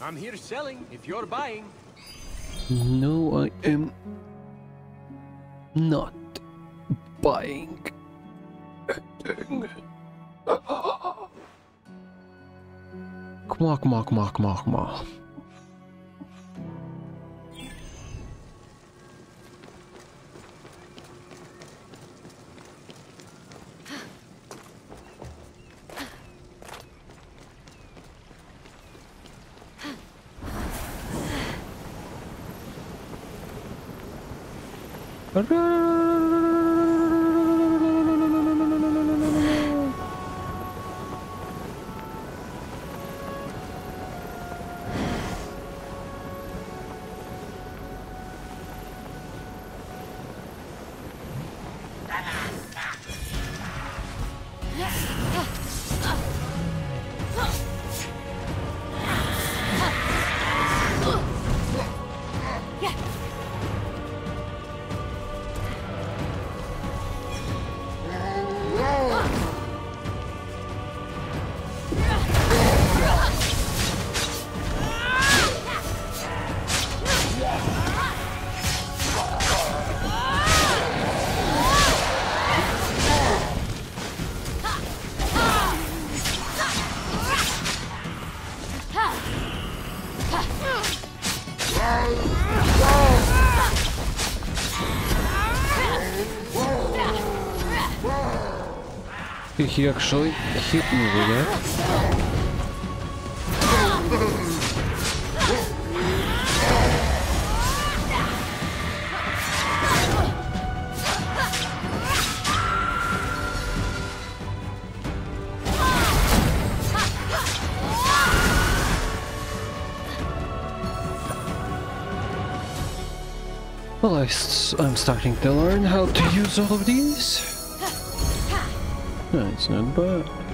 I'm here selling if you're buying. No, I am not buying. Come on, come on, come. He Их якшой хитнули, да? Well, I am starting to learn how to use all of these. That's not bad.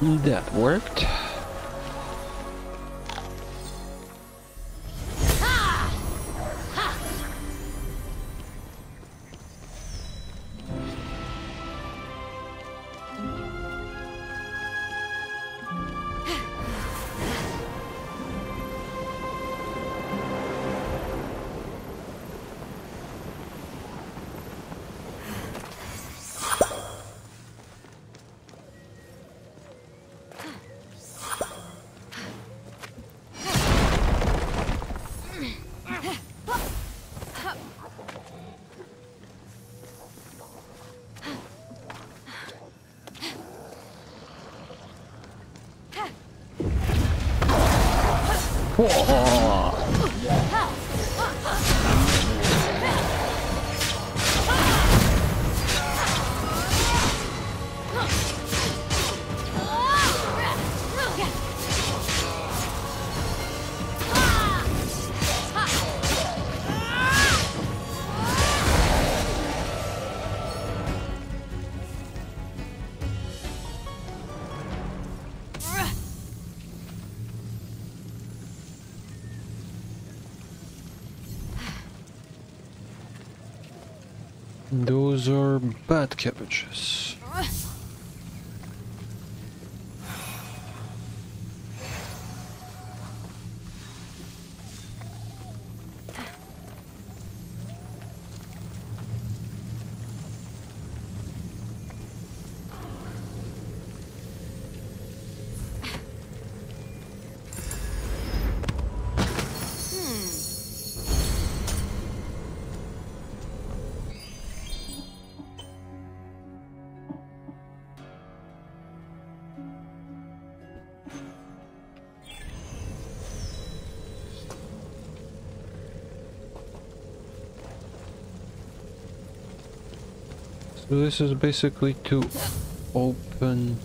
That worked. 哇 Those are bad cabbages. So this is basically to open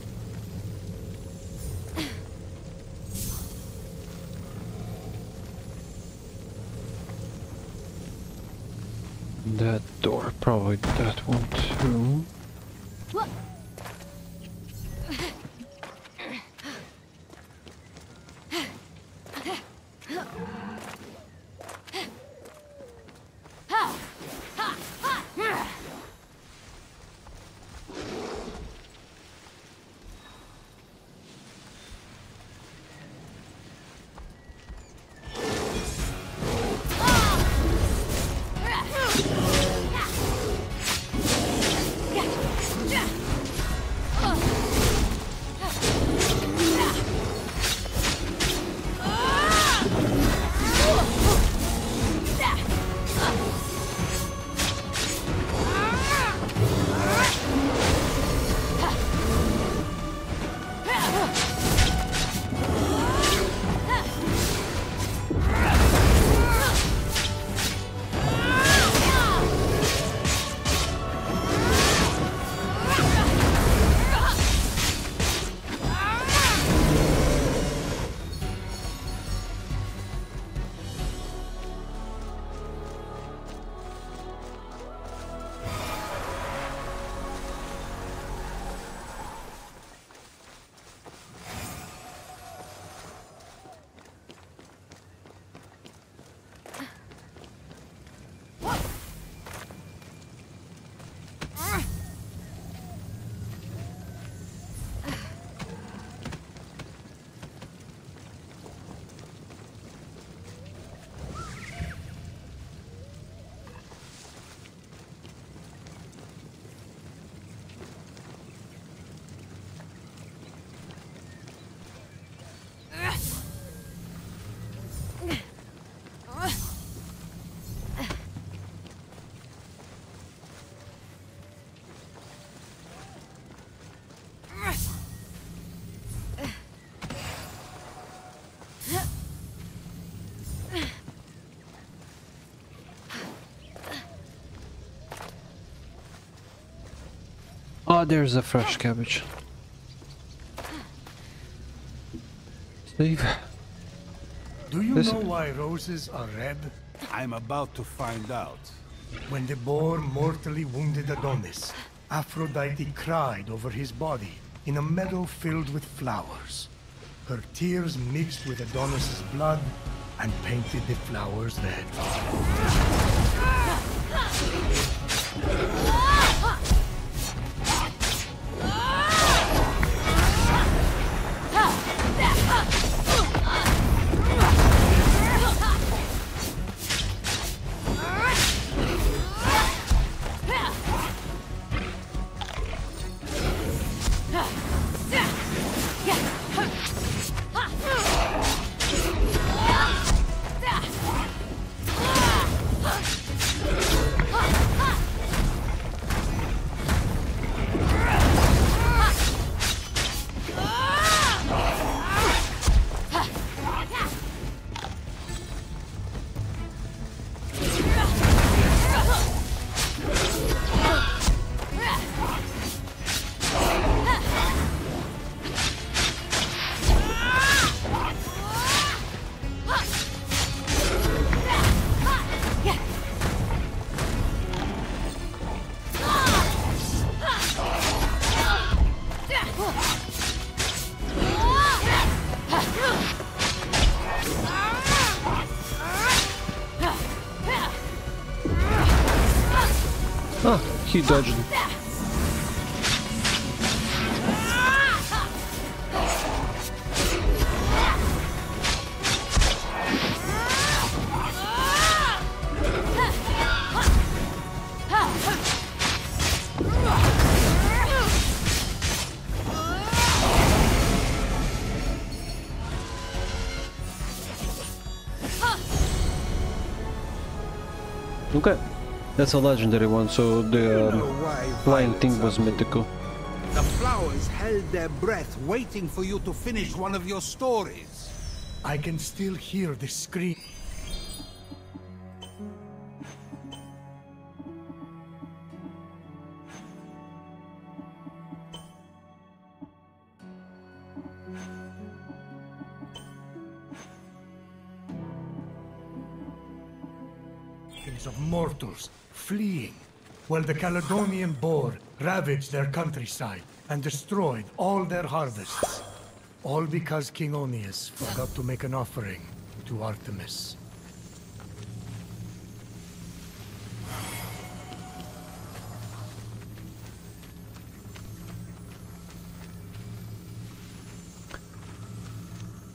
that door, probably that one too. Oh, there's a fresh cabbage. Steve. Do you Listen. know why roses are red? I'm about to find out. When the boar mortally wounded Adonis, Aphrodite cried over his body in a meadow filled with flowers. Her tears mixed with Adonis's blood and painted the flowers red. Ah! He dodged. Okay, that's a legendary one, so the um, flying thing was mythical. The flowers held their breath waiting for you to finish one of your stories. I can still hear the scream. Of mortals fleeing, while the Caledonian boar ravaged their countryside and destroyed all their harvests. All because King Oeneus forgot to make an offering to Artemis.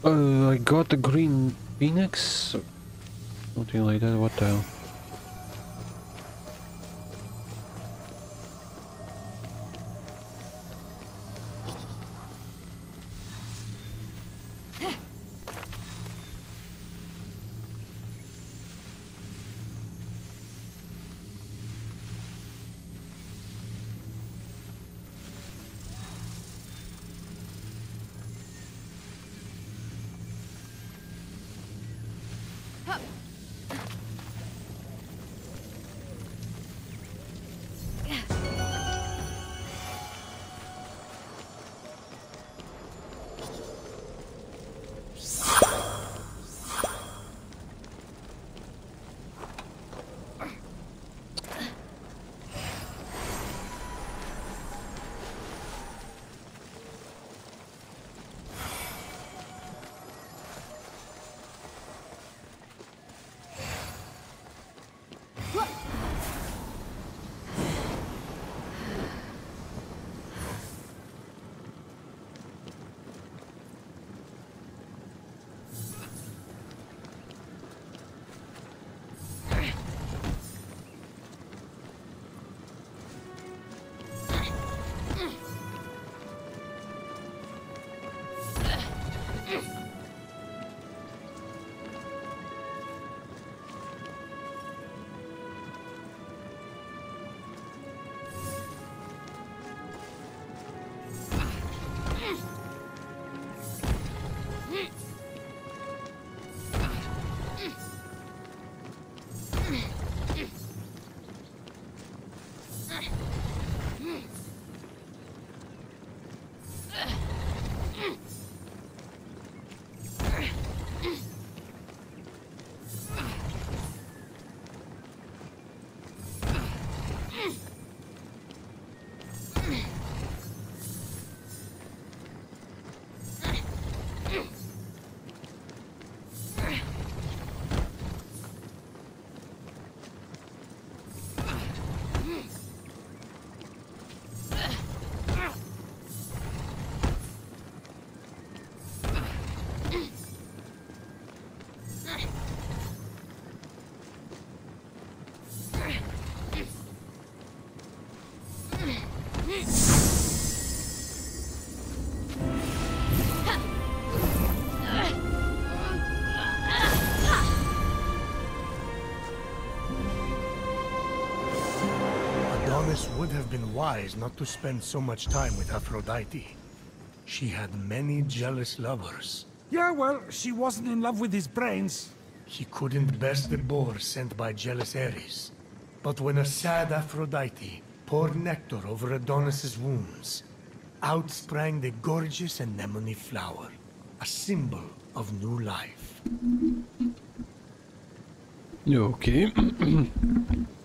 Uh, I got a green phoenix? Something like that, what the hell? Adonis would have been wise not to spend so much time with Aphrodite. She had many jealous lovers. Yeah, well, she wasn't in love with his brains. He couldn't bear the boar sent by jealous Ares. But when a sad Aphrodite poured nectar over Adonis's wounds, out sprang the gorgeous anemone flower, a symbol of new life. Okay.